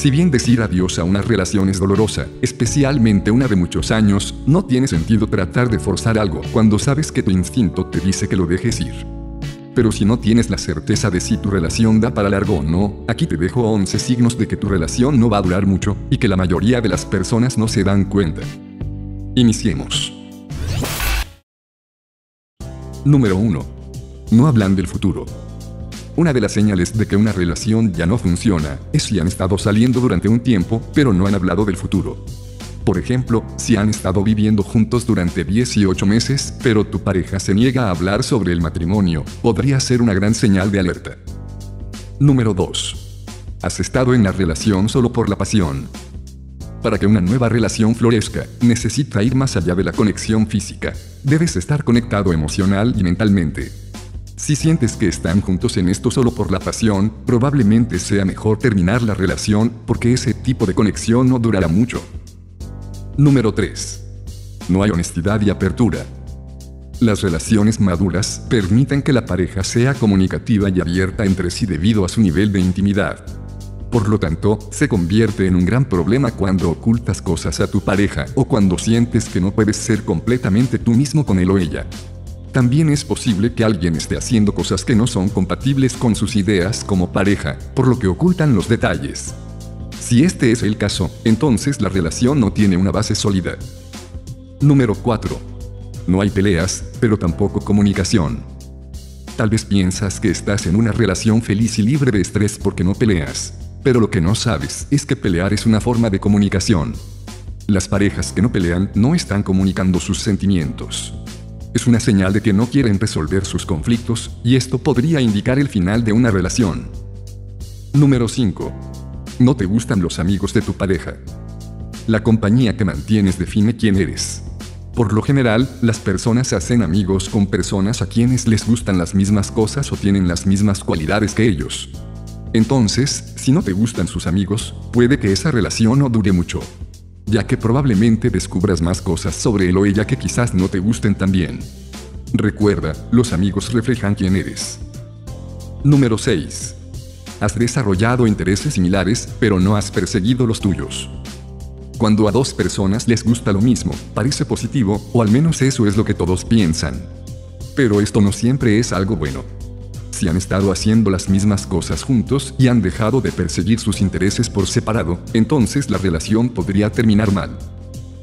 Si bien decir adiós a una relación es dolorosa, especialmente una de muchos años, no tiene sentido tratar de forzar algo cuando sabes que tu instinto te dice que lo dejes ir. Pero si no tienes la certeza de si tu relación da para largo o no, aquí te dejo 11 signos de que tu relación no va a durar mucho y que la mayoría de las personas no se dan cuenta. Iniciemos. Número 1. No hablan del futuro. Una de las señales de que una relación ya no funciona es si han estado saliendo durante un tiempo, pero no han hablado del futuro. Por ejemplo, si han estado viviendo juntos durante 18 meses, pero tu pareja se niega a hablar sobre el matrimonio, podría ser una gran señal de alerta. Número 2. Has estado en la relación solo por la pasión. Para que una nueva relación florezca, necesita ir más allá de la conexión física. Debes estar conectado emocional y mentalmente. Si sientes que están juntos en esto solo por la pasión, probablemente sea mejor terminar la relación porque ese tipo de conexión no durará mucho. Número 3. No hay honestidad y apertura. Las relaciones maduras permiten que la pareja sea comunicativa y abierta entre sí debido a su nivel de intimidad. Por lo tanto, se convierte en un gran problema cuando ocultas cosas a tu pareja o cuando sientes que no puedes ser completamente tú mismo con él o ella. También es posible que alguien esté haciendo cosas que no son compatibles con sus ideas como pareja, por lo que ocultan los detalles. Si este es el caso, entonces la relación no tiene una base sólida. Número 4. No hay peleas, pero tampoco comunicación. Tal vez piensas que estás en una relación feliz y libre de estrés porque no peleas. Pero lo que no sabes es que pelear es una forma de comunicación. Las parejas que no pelean no están comunicando sus sentimientos es una señal de que no quieren resolver sus conflictos, y esto podría indicar el final de una relación. Número 5. No te gustan los amigos de tu pareja. La compañía que mantienes define quién eres. Por lo general, las personas hacen amigos con personas a quienes les gustan las mismas cosas o tienen las mismas cualidades que ellos. Entonces, si no te gustan sus amigos, puede que esa relación no dure mucho ya que probablemente descubras más cosas sobre él o ella que quizás no te gusten también. Recuerda, los amigos reflejan quién eres. Número 6. Has desarrollado intereses similares, pero no has perseguido los tuyos. Cuando a dos personas les gusta lo mismo, parece positivo, o al menos eso es lo que todos piensan. Pero esto no siempre es algo bueno si han estado haciendo las mismas cosas juntos y han dejado de perseguir sus intereses por separado, entonces la relación podría terminar mal.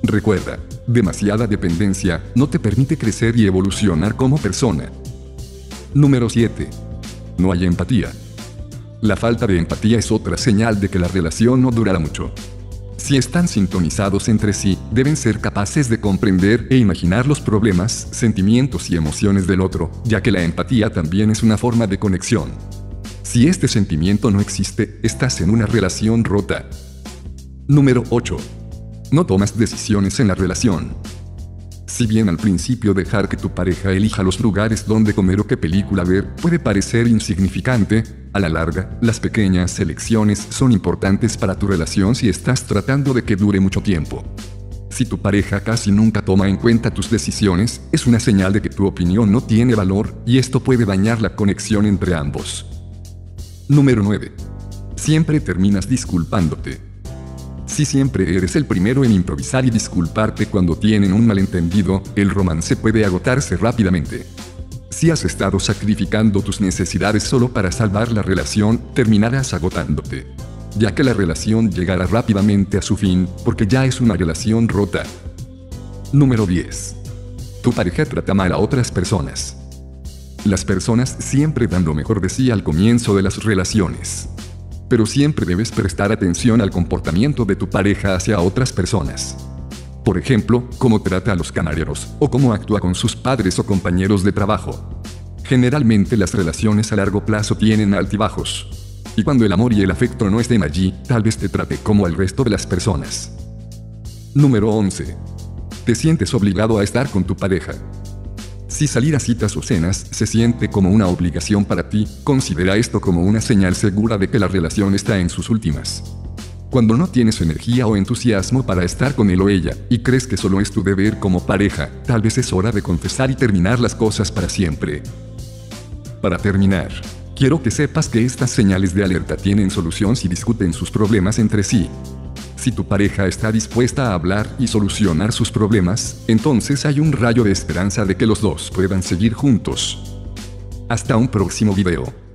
Recuerda, demasiada dependencia no te permite crecer y evolucionar como persona. Número 7. No hay empatía. La falta de empatía es otra señal de que la relación no durará mucho. Si están sintonizados entre sí, deben ser capaces de comprender e imaginar los problemas, sentimientos y emociones del otro, ya que la empatía también es una forma de conexión. Si este sentimiento no existe, estás en una relación rota. Número 8. No tomas decisiones en la relación. Si bien al principio dejar que tu pareja elija los lugares donde comer o qué película ver puede parecer insignificante, a la larga, las pequeñas elecciones son importantes para tu relación si estás tratando de que dure mucho tiempo. Si tu pareja casi nunca toma en cuenta tus decisiones, es una señal de que tu opinión no tiene valor y esto puede dañar la conexión entre ambos. Número 9. Siempre terminas disculpándote. Si siempre eres el primero en improvisar y disculparte cuando tienen un malentendido, el romance puede agotarse rápidamente. Si has estado sacrificando tus necesidades solo para salvar la relación, terminarás agotándote. Ya que la relación llegará rápidamente a su fin, porque ya es una relación rota. Número 10. Tu pareja trata mal a otras personas. Las personas siempre dan lo mejor de sí al comienzo de las relaciones pero siempre debes prestar atención al comportamiento de tu pareja hacia otras personas. Por ejemplo, cómo trata a los camareros, o cómo actúa con sus padres o compañeros de trabajo. Generalmente las relaciones a largo plazo tienen altibajos. Y cuando el amor y el afecto no estén allí, tal vez te trate como al resto de las personas. Número 11. Te sientes obligado a estar con tu pareja. Si salir a citas o cenas se siente como una obligación para ti, considera esto como una señal segura de que la relación está en sus últimas. Cuando no tienes energía o entusiasmo para estar con él o ella, y crees que solo es tu deber como pareja, tal vez es hora de confesar y terminar las cosas para siempre. Para terminar, Quiero que sepas que estas señales de alerta tienen solución si discuten sus problemas entre sí. Si tu pareja está dispuesta a hablar y solucionar sus problemas, entonces hay un rayo de esperanza de que los dos puedan seguir juntos. Hasta un próximo video.